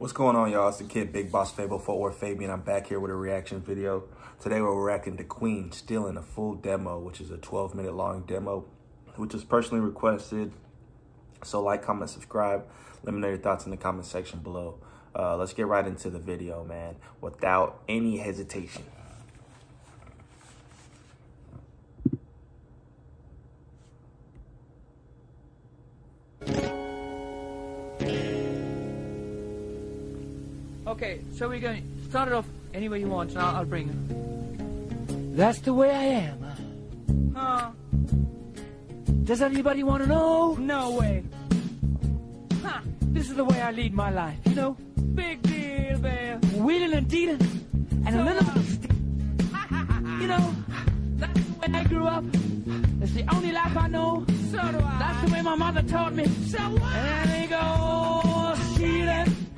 What's going on, y'all? It's the kid, Big Boss Fable Fort Worth Fabian. I'm back here with a reaction video. Today we're reacting to Queen stealing a full demo, which is a 12 minute long demo, which was personally requested. So like, comment, subscribe. Let me know your thoughts in the comment section below. Uh, let's get right into the video, man, without any hesitation. Okay, so we're going to start it off any way you want, and I'll, I'll bring it. That's the way I am. Huh? Does anybody want to know? No way. Huh. This is the way I lead my life, you know? Big deal, Bear. Wheeling and dealing, and so a little uh, bit of st- You know, that's the way I grew up. It's the only life I know. So do I. That's the way my mother taught me. So what? And there we go. Hey.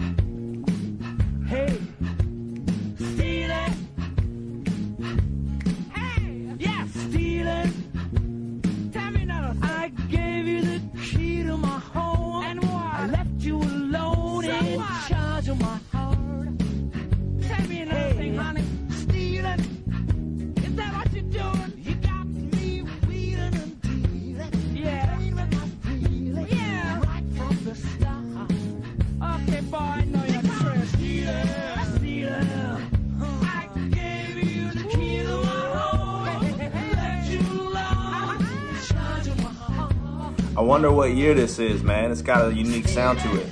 I wonder what year this is, man. It's got a unique sound to it.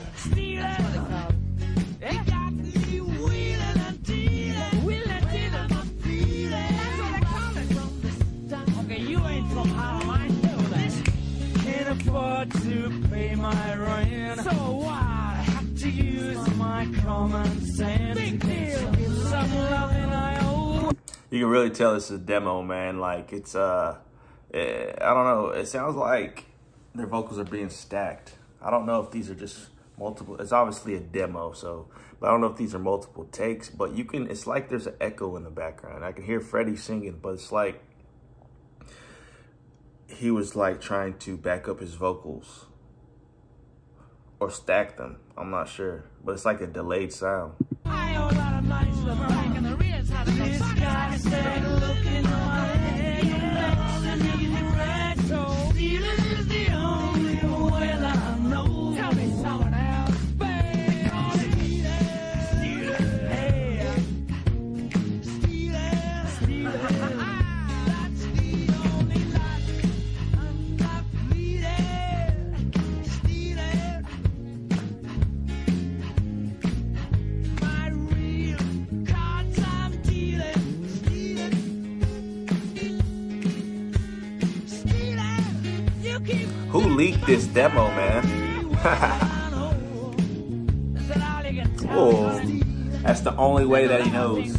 to pay my rent. So what? I have to use my common sense. Big deal. Some loving I owe. You can really tell this is a demo, man. Like it's uh, eh, I don't know. It sounds like their vocals are being stacked. I don't know if these are just multiple. It's obviously a demo, so but I don't know if these are multiple takes. But you can. It's like there's an echo in the background. I can hear Freddie singing, but it's like he was like trying to back up his vocals or stack them. I'm not sure, but it's like a delayed sound. This demo, man? oh, that's the only way that he knows.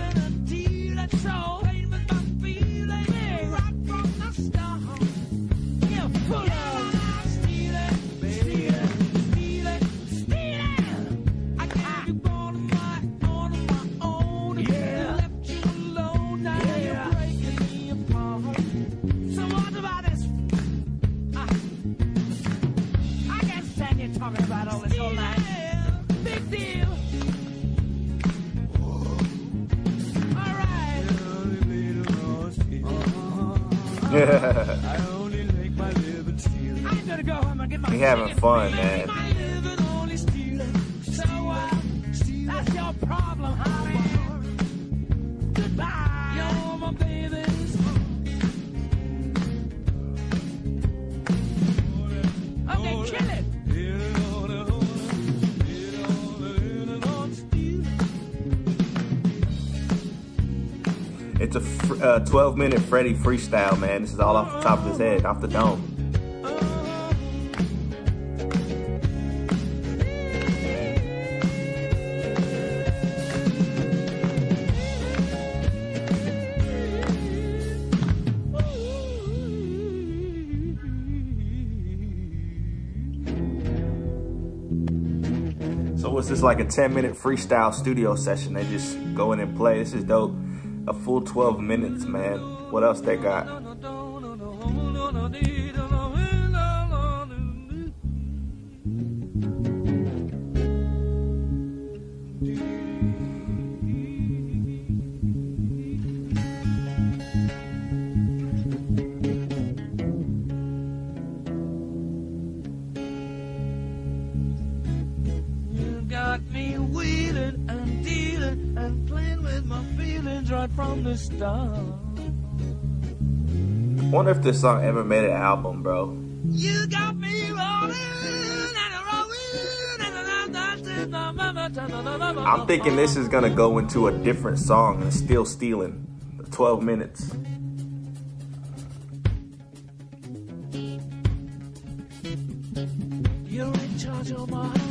We having fun, man. It's a fr- uh, 12 minute Freddie freestyle, man. This is all off the top of his head, off the dome. So it's just like a 10 minute freestyle studio session. They just go in and play. This is dope. A full 12 minutes, man. What else they got? Start. wonder if this song ever made an album, bro. You got me rolling and rolling. I'm thinking this is gonna go into a different song and still stealing. 12 minutes. You're in charge of my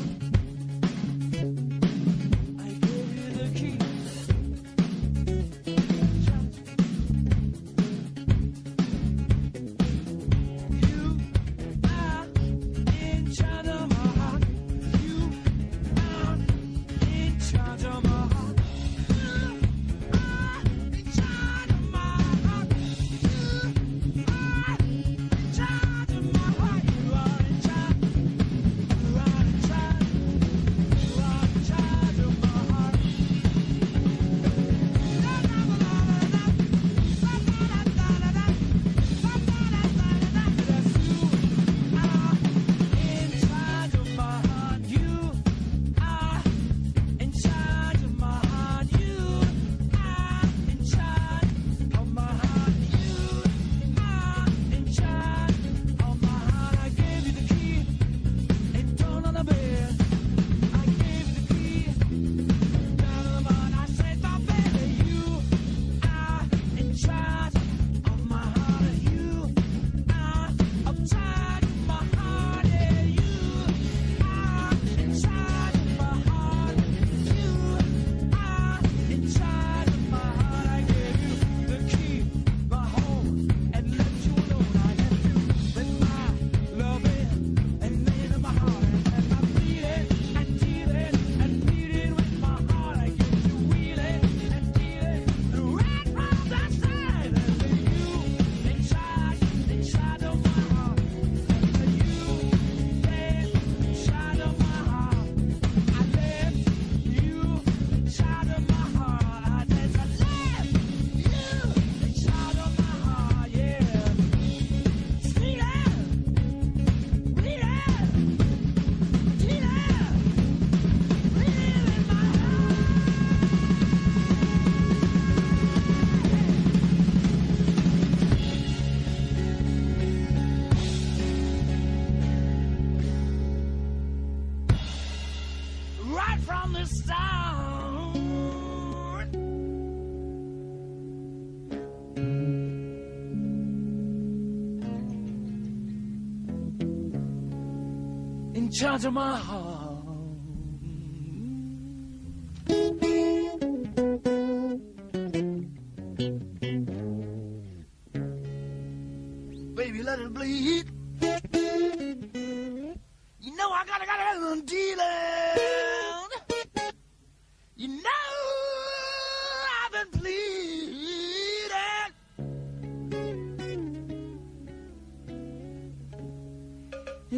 In charge of my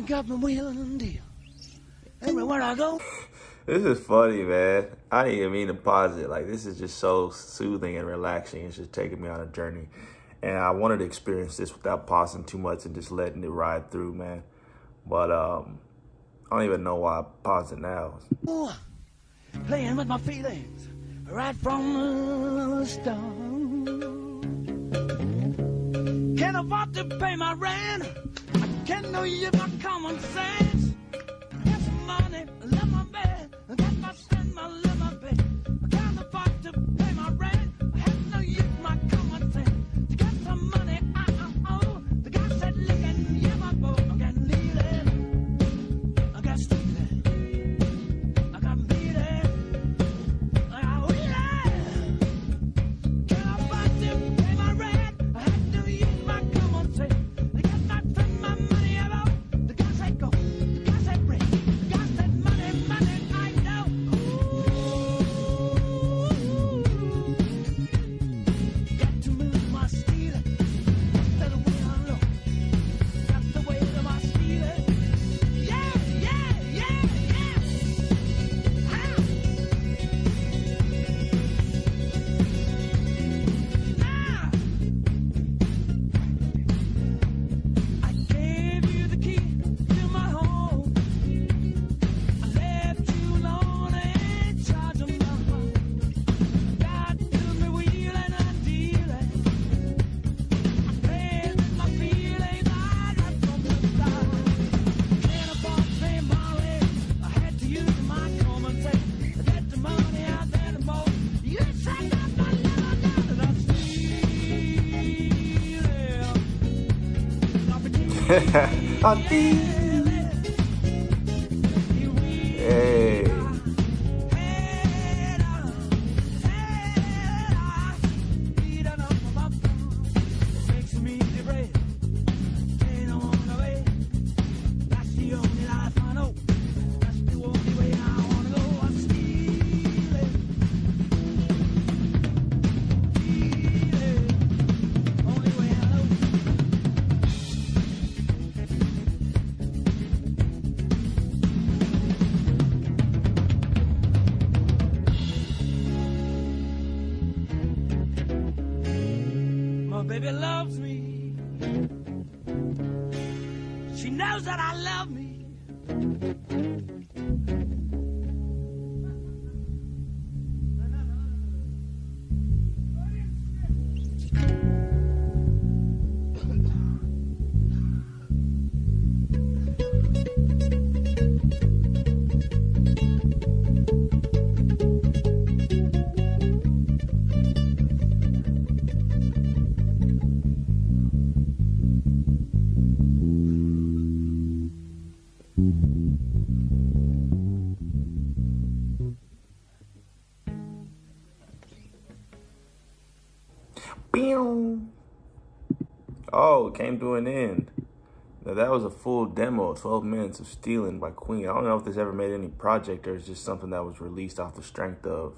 Got me wheeling and deal. Everywhere I go. This is funny, man. I didn't even mean to pause it. Like, this is just so soothing and relaxing. It's just taking me on a journey. And I wanted to experience this without pausing too much and just letting it ride through, man. But um, I don't even know why I paused it now. Playing with my feelings right from the start. Can't afford to pay my rent. I can't know you my common Auntie. Love me. Oh, it came to an end. Now that was a full demo, 12 minutes of stealing by Queen. I don't know if this ever made any project or it's just something that was released off the strength of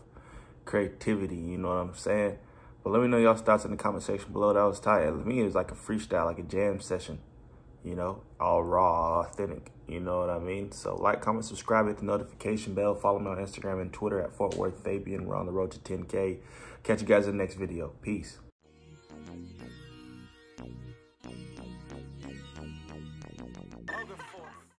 creativity, you know what I'm saying? But let me know y'all's thoughts in the comment section below. That was tight. To me, it was like a freestyle, like a jam session, you know, all raw, authentic, you know what I mean? So like, comment, subscribe, hit the notification bell, follow me on Instagram and Twitter at Fort Worth Fabian. We're on the road to 10K. Catch you guys in the next video. Peace.